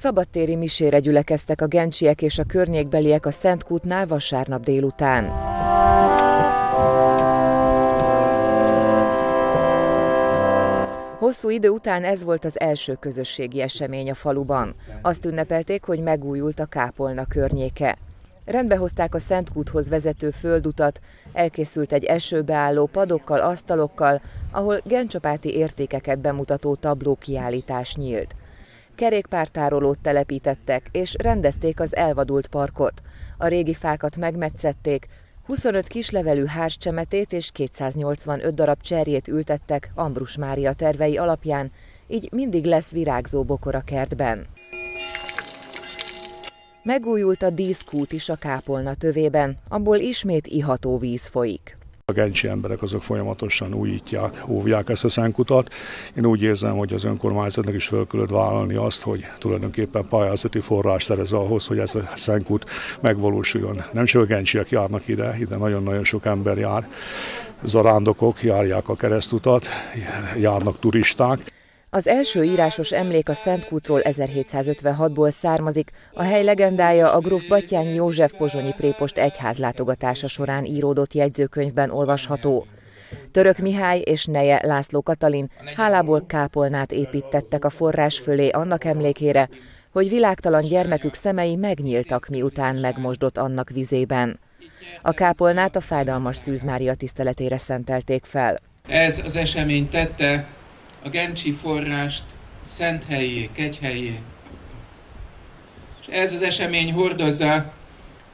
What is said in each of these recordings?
Szabadtéri misére gyülekeztek a gencsiek és a környékbeliek a Szentkútnál vasárnap délután. Hosszú idő után ez volt az első közösségi esemény a faluban. Azt ünnepelték, hogy megújult a kápolna környéke. Rendbehozták a Szentkúthoz vezető földutat, elkészült egy esőbeálló padokkal, asztalokkal, ahol gencsapáti értékeket bemutató tablókiállítás nyílt. Kerékpártárolót telepítettek, és rendezték az elvadult parkot. A régi fákat megmetszették, 25 kislevelű hárscsemetét és 285 darab cserjét ültettek Ambrus Mária tervei alapján, így mindig lesz virágzó bokor a kertben. Megújult a díszkút is a kápolna tövében, abból ismét iható víz folyik. A gencsi emberek azok folyamatosan újítják, óvják ezt a szenkutat. Én úgy érzem, hogy az önkormányzatnak is fel kellett vállalni azt, hogy tulajdonképpen pályázati forrás szerez ahhoz, hogy ez a szenkut megvalósuljon. Nem csak a gencsiek járnak ide, ide nagyon-nagyon sok ember jár. Zarándokok járják a keresztutat, járnak turisták. Az első írásos emlék a Szentkútról 1756-ból származik, a hely legendája a gróf Batyányi József pozsonyi prépost egyház látogatása során íródott jegyzőkönyvben olvasható. Török Mihály és neje László Katalin hálából kápolnát építettek a forrás fölé annak emlékére, hogy világtalan gyermekük szemei megnyíltak, miután megmosdott annak vizében. A kápolnát a fájdalmas Szűz Mária tiszteletére szentelték fel. Ez az esemény tette a Gencsi forrást szent helyé, kegyhelyé. És ez az esemény hordozza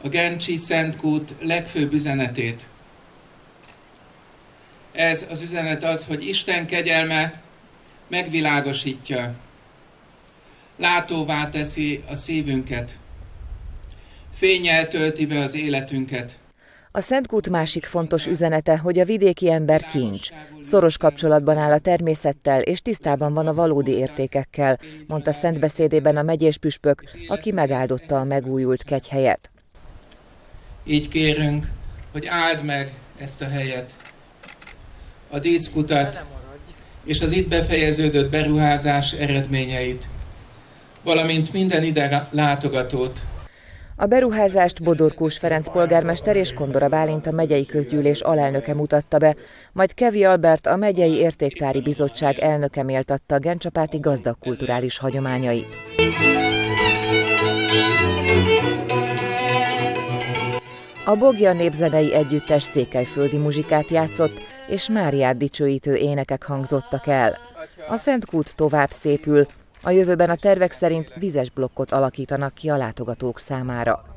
a Gencsi Szentkút legfőbb üzenetét. Ez az üzenet az, hogy Isten kegyelme megvilágosítja, látóvá teszi a szívünket, fényel tölti be az életünket. A Szentkút másik fontos üzenete, hogy a vidéki ember kincs. Szoros kapcsolatban áll a természettel, és tisztában van a valódi értékekkel, mondta szent beszédében a megyés püspök, aki megáldotta a megújult kegyhelyet. Így kérünk, hogy áld meg ezt a helyet, a díszkutat és az itt befejeződött beruházás eredményeit, valamint minden ide látogatót, a beruházást Bodorkós Ferenc polgármester és Kondora Bálint a megyei közgyűlés alelnöke mutatta be, majd Kevi Albert a megyei értéktári bizottság elnöke méltatta a Gencsapáti gazdag kulturális hagyományait. A Bogja népzenei együttes székelyföldi muzsikát játszott, és Máriát dicsőítő énekek hangzottak el. A Szentkút tovább szépül, a jövőben a tervek szerint vizes blokkot alakítanak ki a látogatók számára.